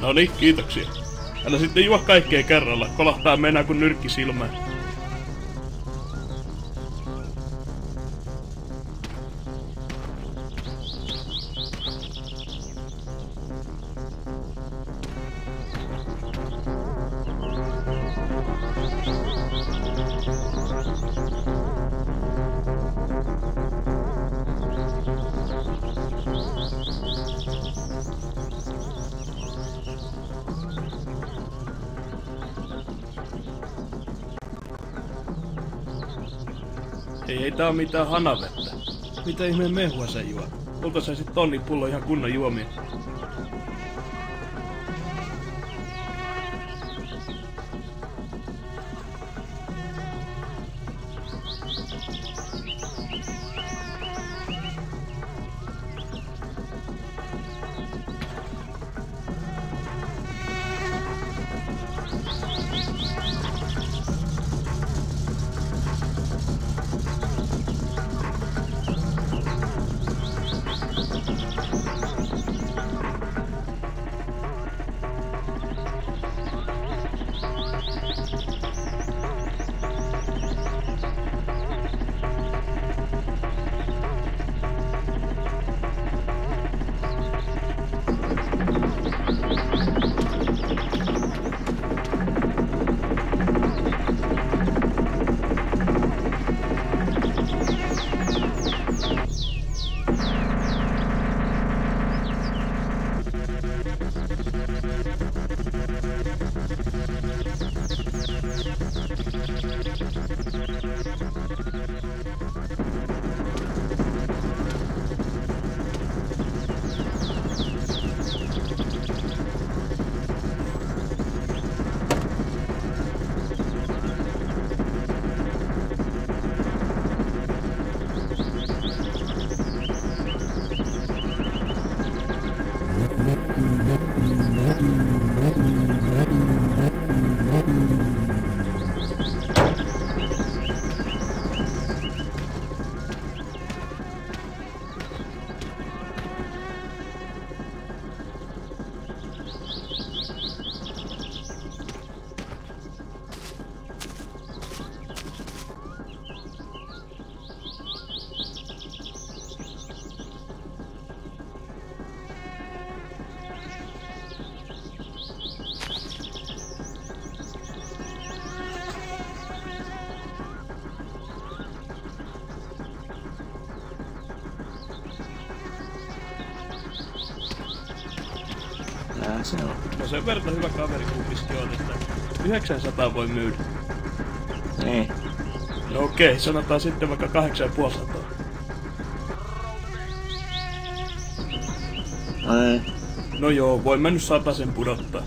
No niin, kiitoksia. Älä sitten juo kaikkea kerralla, kolahtaa mennä kuin nyrkki silmään. Ei, ei tää oo mitään hanavettä. Mitä ihmeen mehua sä juo? Multa saisit tonni pullo ihan kunnon juomia. Nää se on. No sen verran hyvä kaveri kumpisti on, että 900 voi myydä. Niin. No okei, sanotaan sitten vaikka 8500. Ai. No joo, voin mä nyt sen pudottaa.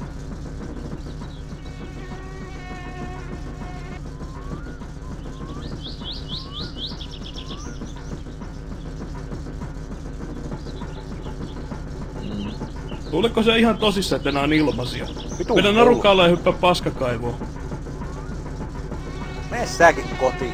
Luuletko se ihan tosissa, että nää on ilmaisia? Vitu Mennä narukkaalle ja hyppää paskakaivoon. Mene säkin kotiin.